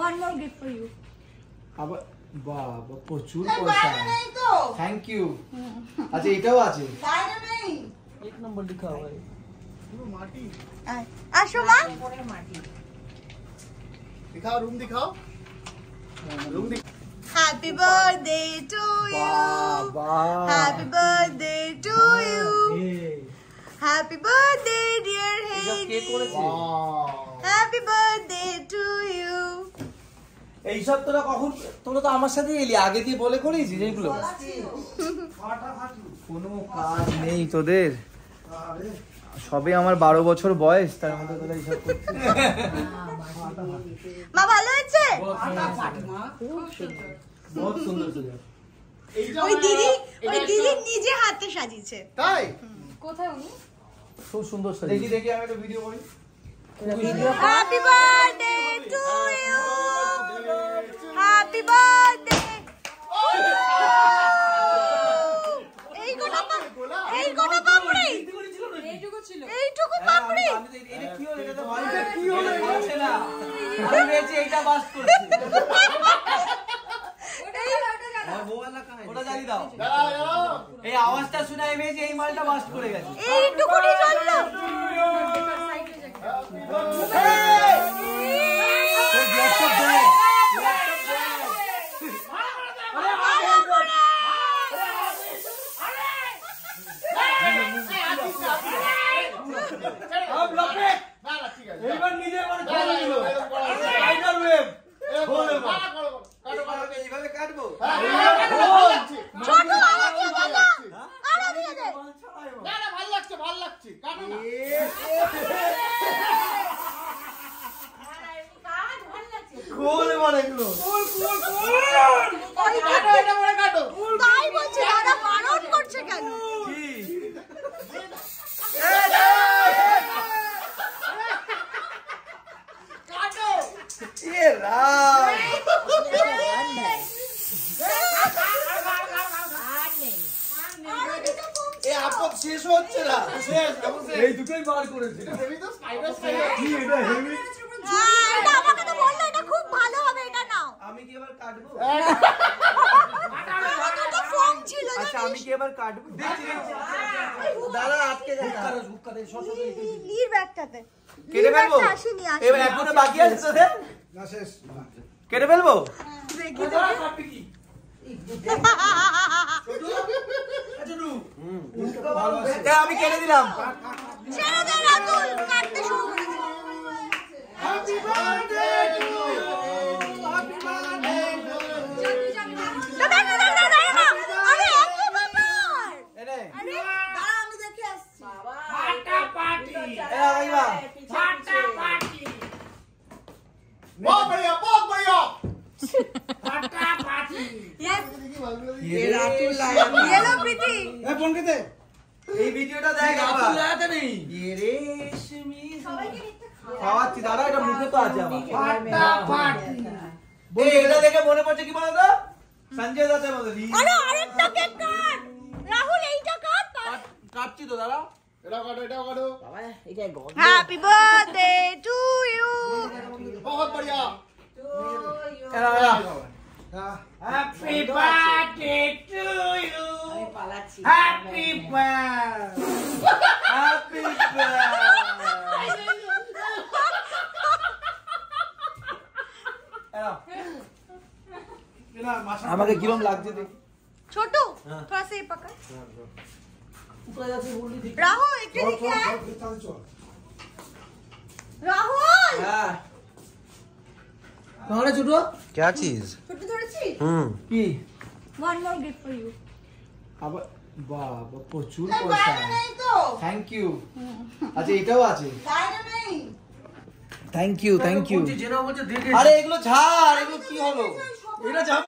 One more gift for you. আবার বাবা প্রচুর পয়সা থ্যাংক ইউ আচ্ছা এটাও আছে বাইরে নেই এক নম্বর লিখা হয় মাটি Happy birthday to you. Happy birthday to you. Happy birthday dear Haiti. Happy birthday to you. এইসব তোরা কখন তোরা তো আমার সাথে এলি আগে দিয়ে বলে করেছিস এইগুলো কোনো কাজ নেই তোদের। সবে আমার বারো বছর বয়স তার মধ্যে তোরা এইসব মা ভালো হয়েছে? বহুত সুন্দর সুন্দর ওই দিদি ওই দিদি নিজে হাতে সাজিয়েছে। তাই? খুব সুন্দর দেখি দেখি আমি একটা ভিডিও করি। Happy birthday to you happy birthday এই গোটা এই গোটা পাপড়ি! এইটুকু পাপড়ি! আমি তো এটা কি হলো এটা তো এটা কি হলো এটা না আমি ভেবেছি এইটা বাস করছে ওটা জানি দাও দাঁড়াও দাঁড়াও এই আওয়াজটা শুনে আমি এই মালটা বাস্ট করে গেছে। এইটুকুনি চলল। আছে নিজে মানে না, না, করে দিল এরকম করা যাবে না। স্পাইডার ওয়েব করো। কাটো, কাটো। এইভাবে কাটবো হ্যাঁ, কাটো, ছোট আমাকে দে না দিয়ে দে না, না, ভালো লাগছে, ভালো লাগছে। কাটো না। গোল এগুলো ওই কাটো, এটা করে কাটো। তাই বলছি দাদা বারণ করছে কেন কি কাটো। এ রাম এ আপদ শেষ হচ্ছে না। শেষ এই দুটোই বার করেছে। হেভি তো স্পাইডার স্পাইডার কি এটা হেভি হ্যাঁ, এটা আমাকে তো বলল এটা খুব ভালো হবে এটা নাও। আমি কি এবার কাটবো? আমাকে তো ফোন ছিল আচ্ছা আমি কি এবার কাটবো? দেখছি দেখছি দাদা আটকে যায় না। হুক্কারে হুক্কারে শশ লি- লি- লির ব্যাগটাতে কেটে ফেলব? এবার এখনও বাকি আছে তোদের? কেটে ফেলব? দেখি কাটবি কি? আমি কেটে দিলাম ছেড়ে দে রাতুল কাটতে শুরু করেছে দাদা, দাদা, দাদা, দাদা, আরে একই ব্যাপার। এনে আরে, দাঁড়া, আমি দেখে আসছি। এ আইবা बहुत बढ़िया बहुत बढ़िया Yellow প্রীতি। এই ভিডিওটা দেখ আপনি লাগাতে নেই। ইয়ে রে রেশমি খাওয়াচ্ছি দাদা এটা মুখে তো আছে আমার এই এটা দেখে মনে পড়ছে কি বলতো? সঞ্জয় দত্তের মতো আরে আরেকটা কেক কাট। রাহুল এইটা কাট কাটছি তো দাদা এটা কাটো এটা কাটো। বাবা এটা God happy birthday to you বহুত বড়িয়া। টু ইউ হ্যাপি বার্থডে আমাকে কিরম লাগছে দেখ छोटू थोड़ा सा ये पकड़ राहुल एक दिखे है राहुल হ্যাঁ তাহলে ছোট क्या चीज छोटू थोड़ी सी হুম কি one more gift for you আবার বাবা প্রচুর এই পয়সা বাইরে নেই তো থ্যাংক ইউ আচ্ছা এটাও আছে বাইরে নেই থ্যাংক ইউ থ্যাংক ইউ আরে এগুলো ঝাড় এগুলো কি হলো? এটা